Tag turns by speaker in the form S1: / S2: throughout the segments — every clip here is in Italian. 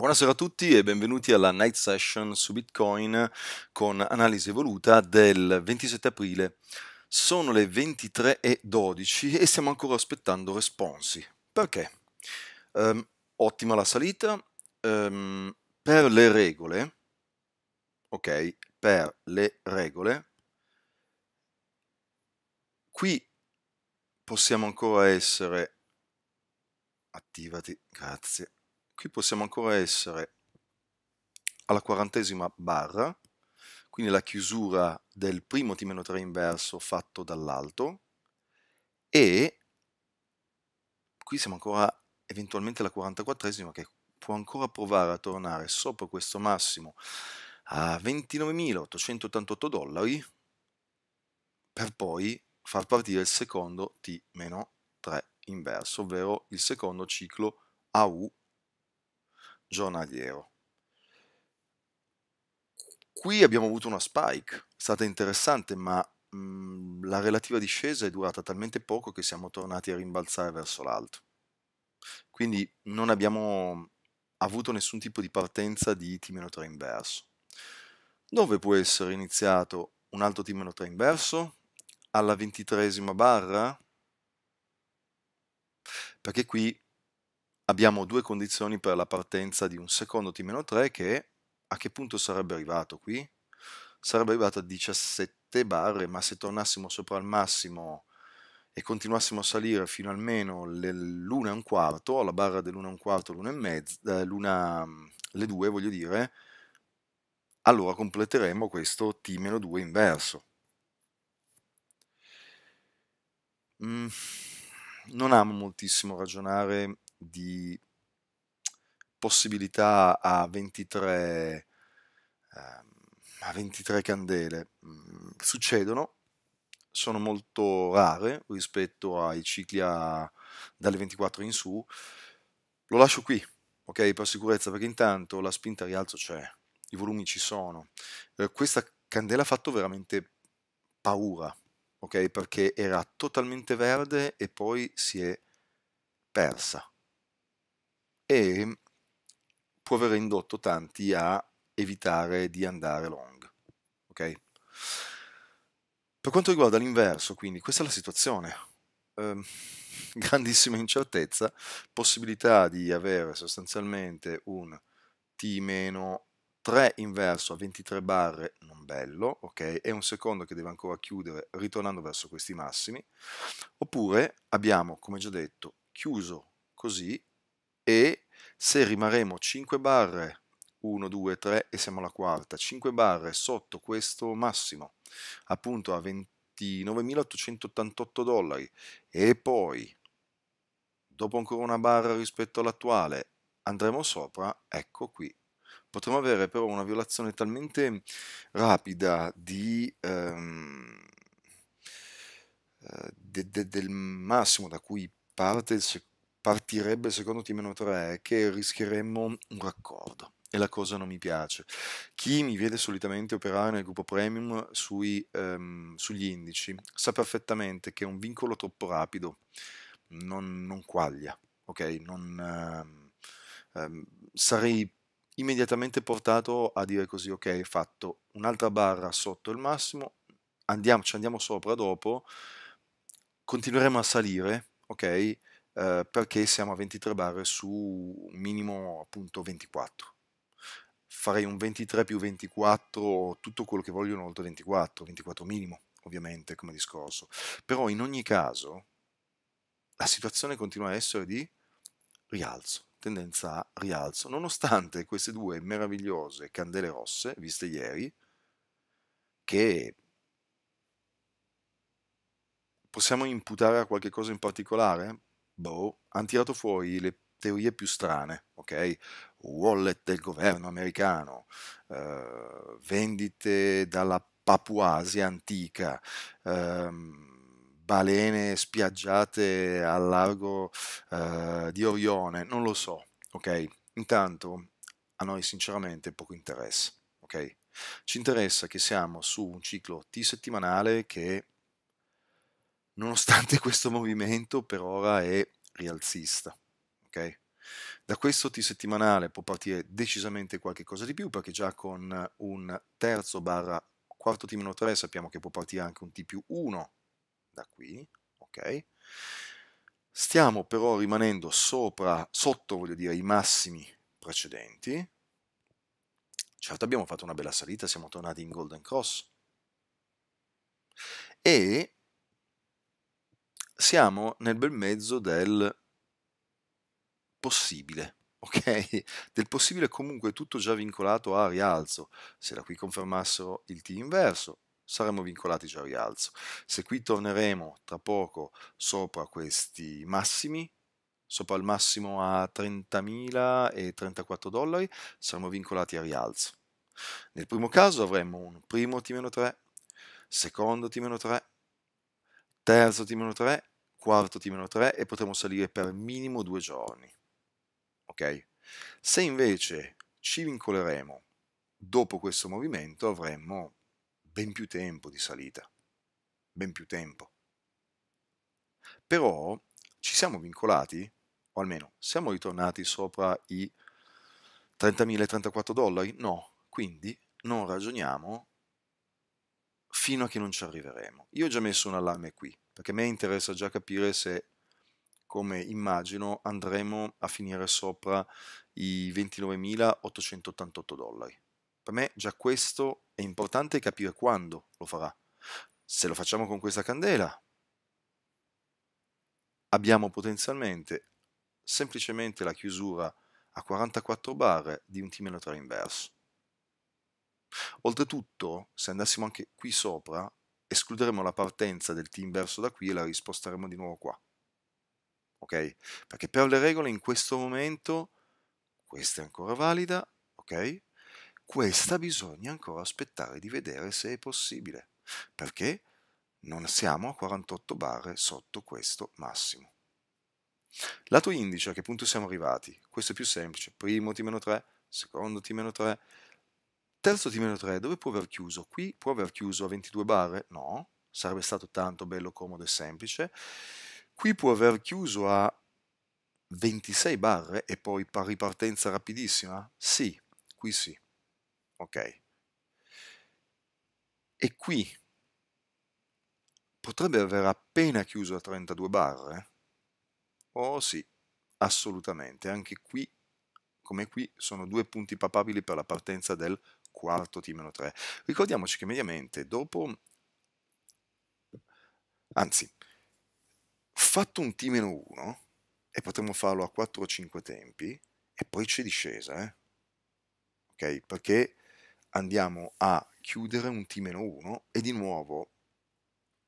S1: Buonasera a tutti e benvenuti alla night session su Bitcoin con analisi evoluta del 27 aprile. Sono le 23.12 e stiamo ancora aspettando responsi. Perché? Um, ottima la salita. Um, per le regole, ok, per le regole, qui possiamo ancora essere attivati, grazie qui possiamo ancora essere alla quarantesima barra, quindi la chiusura del primo T-3 inverso fatto dall'alto, e qui siamo ancora eventualmente alla 44esima che può ancora provare a tornare sopra questo massimo a 29.888 dollari per poi far partire il secondo T-3 inverso, ovvero il secondo ciclo AU giornaliero. Qui abbiamo avuto una spike, è stata interessante, ma mh, mhmm, la relativa discesa è durata talmente poco che siamo tornati a rimbalzare verso l'alto. Quindi non abbiamo avuto nessun tipo di partenza di T-3 inverso. Dove può essere iniziato un altro T-3 inverso? Alla ventitresima barra? Perché qui abbiamo due condizioni per la partenza di un secondo T-3 che a che punto sarebbe arrivato qui? Sarebbe arrivato a 17 barre, ma se tornassimo sopra il massimo e continuassimo a salire fino almeno l'1 e un quarto, alla barra dell'1 e un quarto, l'1 e mezzo, eh, le 2 voglio dire, allora completeremo questo T-2 inverso. Mm, non amo moltissimo ragionare di possibilità a 23, ehm, a 23 candele. Mm, succedono, sono molto rare rispetto ai cicli a, dalle 24 in su. Lo lascio qui, ok, per sicurezza, perché intanto la spinta rialzo c'è, i volumi ci sono. Eh, questa candela ha fatto veramente paura, ok, perché era totalmente verde e poi si è persa e può aver indotto tanti a evitare di andare long. Ok? Per quanto riguarda l'inverso, quindi, questa è la situazione. Eh, grandissima incertezza, possibilità di avere sostanzialmente un T-3 inverso a 23 barre, non bello, ok? E un secondo che deve ancora chiudere ritornando verso questi massimi. Oppure abbiamo, come già detto, chiuso così e se rimarremo 5 barre 1, 2, 3 e siamo alla quarta, 5 barre sotto questo massimo, appunto a 29.888 dollari e poi dopo ancora una barra rispetto all'attuale andremo sopra, ecco qui. Potremo avere però una violazione talmente rapida di, ehm, eh, de, de, del massimo da cui parte il secondo partirebbe secondo T-3 che rischieremmo un raccordo e la cosa non mi piace. Chi mi vede solitamente operare nel gruppo premium sui, um, sugli indici sa perfettamente che un vincolo troppo rapido non, non quaglia, ok? Non, uh, um, sarei immediatamente portato a dire così, ok, fatto un'altra barra sotto il massimo, andiamo, ci andiamo sopra dopo, continueremo a salire, ok? Eh, perché siamo a 23 barre su un minimo appunto 24. Farei un 23 più 24, tutto quello che vogliono oltre 24, 24 minimo ovviamente come discorso. Però in ogni caso la situazione continua a essere di rialzo, tendenza a rialzo, nonostante queste due meravigliose candele rosse viste ieri, che possiamo imputare a qualche cosa in particolare? Boh, hanno tirato fuori le teorie più strane, ok? Wallet del governo americano, eh, vendite dalla Papuasia antica, ehm, balene spiaggiate al largo eh, di Orione, non lo so, ok? Intanto a noi sinceramente poco interessa, ok? Ci interessa che siamo su un ciclo T settimanale che nonostante questo movimento per ora è rialzista, ok? Da questo T settimanale può partire decisamente qualche cosa di più perché già con un terzo barra quarto T-3 sappiamo che può partire anche un T più 1 da qui, ok? Stiamo però rimanendo sopra, sotto voglio dire, i massimi precedenti. Certo abbiamo fatto una bella salita, siamo tornati in Golden Cross. E siamo nel bel mezzo del possibile, ok? Del possibile comunque tutto già vincolato a rialzo. Se da qui confermassero il T inverso, saremmo vincolati già a rialzo. Se qui torneremo tra poco sopra questi massimi, sopra il massimo a 30.000 e 34 dollari, saremo vincolati a rialzo. Nel primo caso avremmo un primo T-3, secondo T-3, terzo T-3, quarto T-3 e potremo salire per minimo due giorni. Ok? Se invece ci vincoleremo dopo questo movimento avremmo ben più tempo di salita, ben più tempo. Però ci siamo vincolati, o almeno siamo ritornati sopra i 30.000 e 34 dollari? No, quindi non ragioniamo fino a che non ci arriveremo. Io ho già messo un allarme qui, perché a me interessa già capire se, come immagino, andremo a finire sopra i 29.888 dollari. Per me già questo è importante capire quando lo farà. Se lo facciamo con questa candela, abbiamo potenzialmente semplicemente la chiusura a 44 barre di un T-3 inverso. Oltretutto, se andassimo anche qui sopra, escluderemo la partenza del T inverso da qui e la risposteremo di nuovo qua. Ok? Perché per le regole in questo momento, questa è ancora valida, ok? Questa bisogna ancora aspettare di vedere se è possibile, perché non siamo a 48 barre sotto questo massimo. Lato indice, a che punto siamo arrivati? Questo è più semplice, primo T-3, secondo T-3, Terzo T-3, dove può aver chiuso? Qui può aver chiuso a 22 barre? No, sarebbe stato tanto bello, comodo e semplice. Qui può aver chiuso a 26 barre e poi ripartenza rapidissima? Sì, qui sì. Ok. E qui potrebbe aver appena chiuso a 32 barre? Oh sì, assolutamente. Anche qui, come qui, sono due punti papabili per la partenza del quarto T-3. Ricordiamoci che mediamente dopo, anzi, fatto un T-1, e potremmo farlo a 4 o 5 tempi, e poi c'è discesa, eh? ok? Perché andiamo a chiudere un T-1 e di nuovo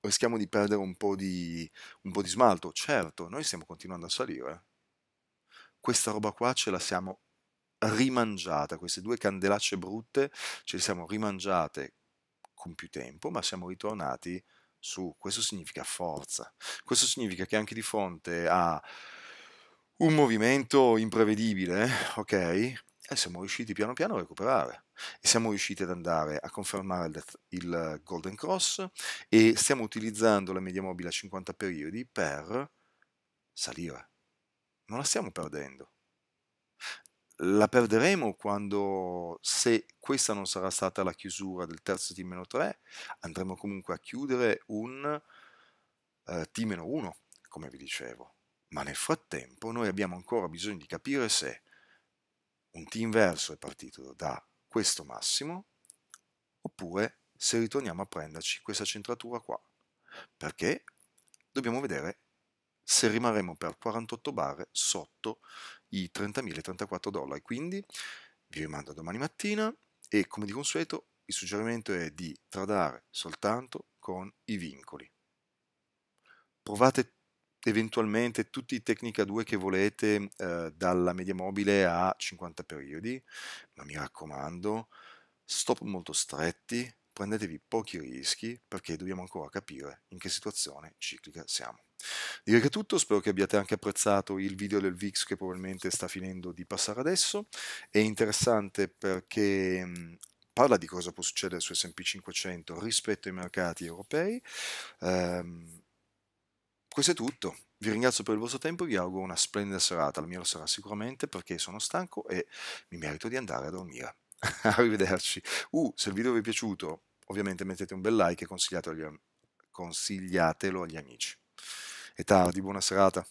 S1: rischiamo di perdere un po' di, un po' di smalto. Certo, noi stiamo continuando a salire. Questa roba qua ce la siamo rimangiata, queste due candelacce brutte ce le siamo rimangiate con più tempo, ma siamo ritornati su. Questo significa forza. Questo significa che anche di fronte a un movimento imprevedibile, ok? E siamo riusciti piano piano a recuperare e siamo riusciti ad andare a confermare il, il Golden Cross e stiamo utilizzando la media mobile a 50 periodi per salire. Non la stiamo perdendo la perderemo quando, se questa non sarà stata la chiusura del terzo T-3, andremo comunque a chiudere un eh, T-1, come vi dicevo. Ma nel frattempo noi abbiamo ancora bisogno di capire se un T inverso è partito da questo massimo oppure se ritorniamo a prenderci questa centratura qua. Perché dobbiamo vedere se rimarremo per 48 barre sotto i 30.034 dollari. Quindi vi rimando domani mattina e come di consueto il suggerimento è di tradare soltanto con i vincoli. Provate eventualmente tutti i Tecnica 2 che volete eh, dalla media mobile a 50 periodi, ma mi raccomando, stop molto stretti, prendetevi pochi rischi perché dobbiamo ancora capire in che situazione ciclica siamo. Direi che è tutto, spero che abbiate anche apprezzato il video del VIX che probabilmente sta finendo di passare adesso. È interessante perché mh, parla di cosa può succedere su S&P 500 rispetto ai mercati europei. Um, questo è tutto. Vi ringrazio per il vostro tempo e vi auguro una splendida serata. La mia lo sarà sicuramente perché sono stanco e mi merito di andare a dormire. Arrivederci. Uh, se il video vi è piaciuto, ovviamente mettete un bel like e consigliatelo agli, consigliatelo agli amici. È tardi, buona serata.